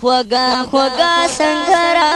خوګه خوګه سنگرا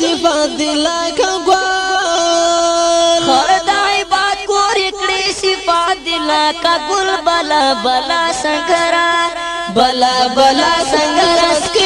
صفات لکه ګوال خدای باد کور کړي صفات لکه ګل بلا بلا څنګه بلا بلا څنګه